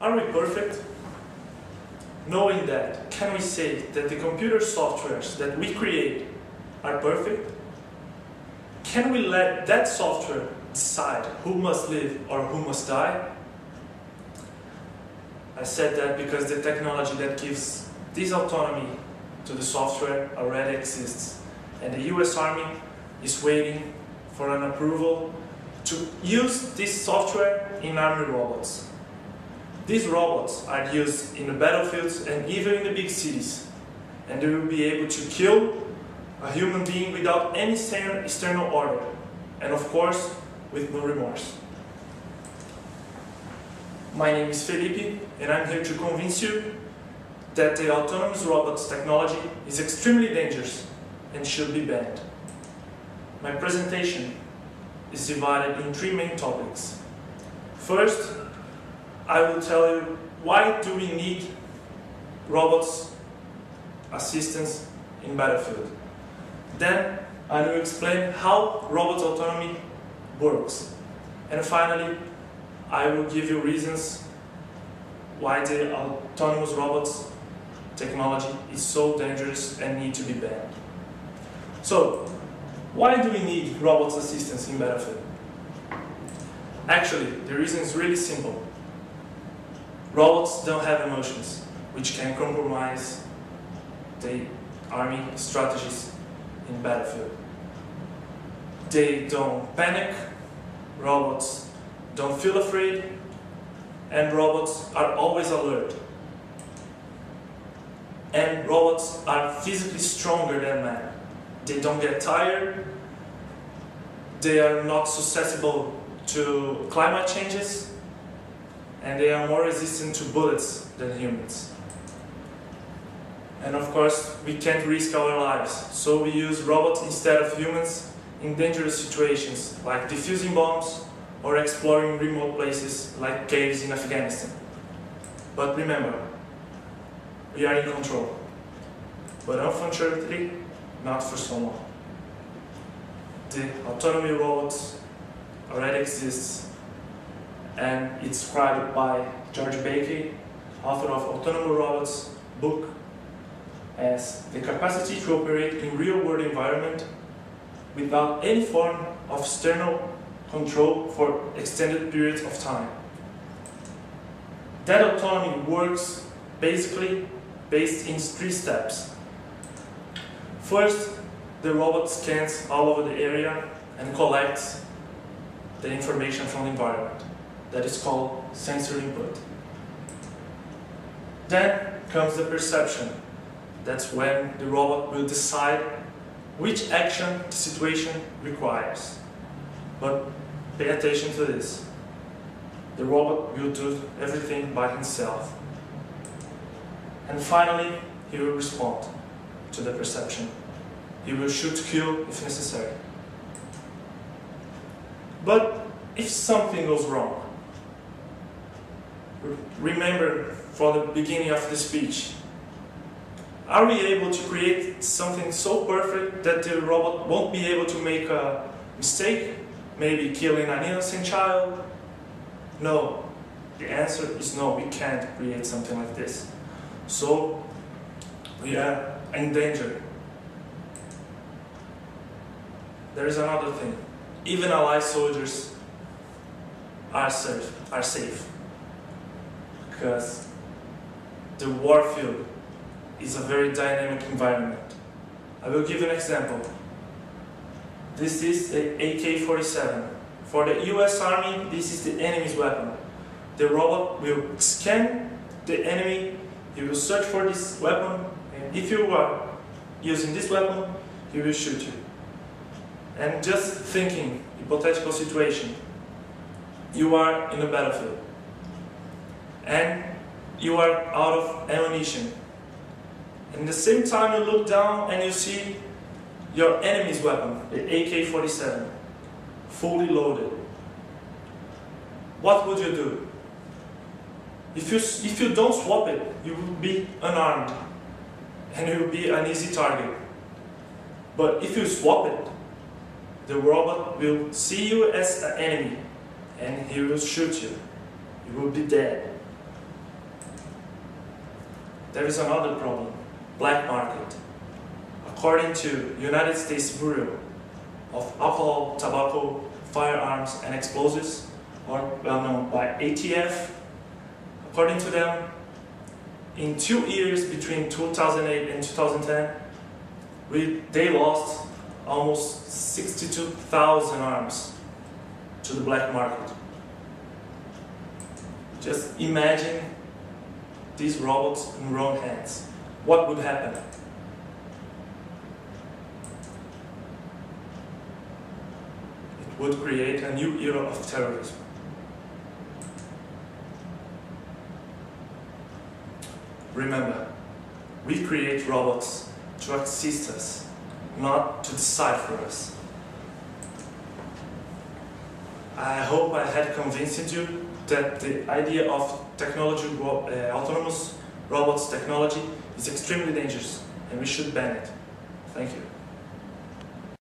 Are we perfect? Knowing that, can we say that the computer softwares that we create are perfect? Can we let that software decide who must live or who must die? I said that because the technology that gives this autonomy to the software already exists. And the US Army is waiting for an approval to use this software in army robots. These robots are used in the battlefields and even in the big cities. And they will be able to kill a human being without any external order. And of course, with no remorse. My name is Felipe, and I'm here to convince you that the autonomous robots technology is extremely dangerous and should be banned. My presentation is divided in three main topics. First, I will tell you why do we need robots assistance in battlefield. Then I will explain how robot autonomy works. And finally, I will give you reasons why the autonomous robots technology is so dangerous and need to be banned. So, why do we need robots assistance in battlefield? Actually, the reason is really simple. Robots don't have emotions, which can compromise the army strategies in battlefield. They don't panic, robots don't feel afraid, and robots are always alert and robots are physically stronger than man. They don't get tired, they are not susceptible to climate changes, and they are more resistant to bullets than humans. And of course, we can't risk our lives, so we use robots instead of humans in dangerous situations like defusing bombs or exploring remote places like caves in Afghanistan. But remember, we are in control. But unfortunately, not for so long. The autonomy robots already exists and it's described by George Bekey, author of Autonomous Robots book, as the capacity to operate in real-world environment without any form of external control for extended periods of time. That autonomy works basically based in three steps. First, the robot scans all over the area and collects the information from the environment. That is called sensor input. Then comes the perception. That's when the robot will decide which action the situation requires. But pay attention to this. The robot will do everything by himself. And finally, he will respond to the perception. He will shoot kill if necessary. But if something goes wrong, remember from the beginning of the speech, are we able to create something so perfect that the robot won't be able to make a mistake, maybe killing an innocent child? No. The answer is no, we can't create something like this. So we are in danger. There is another thing. Even Allied soldiers are safe, are safe. Because the war field is a very dynamic environment. I will give an example. This is the AK-47. For the US Army, this is the enemy's weapon. The robot will scan the enemy he will search for this weapon, and if you are using this weapon, he will shoot you. And just thinking, hypothetical situation, you are in a battlefield, and you are out of ammunition. And the same time, you look down and you see your enemy's weapon, the AK-47, fully loaded. What would you do? If you, if you don't swap it, you will be unarmed and you will be an easy target. But if you swap it, the robot will see you as an enemy and he will shoot you. You will be dead. There is another problem, black market. According to United States Bureau of Alcohol, Tobacco, Firearms and Explosives, or well known by ATF, according to them, in two years between 2008 and 2010, we, they lost almost 62,000 arms to the black market. Just imagine these robots in wrong hands. What would happen? It would create a new era of terrorism. Remember, we create robots to assist us, not to decide for us. I hope I had convinced you that the idea of technology, uh, autonomous robots technology is extremely dangerous and we should ban it. Thank you.